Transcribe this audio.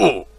Ooh.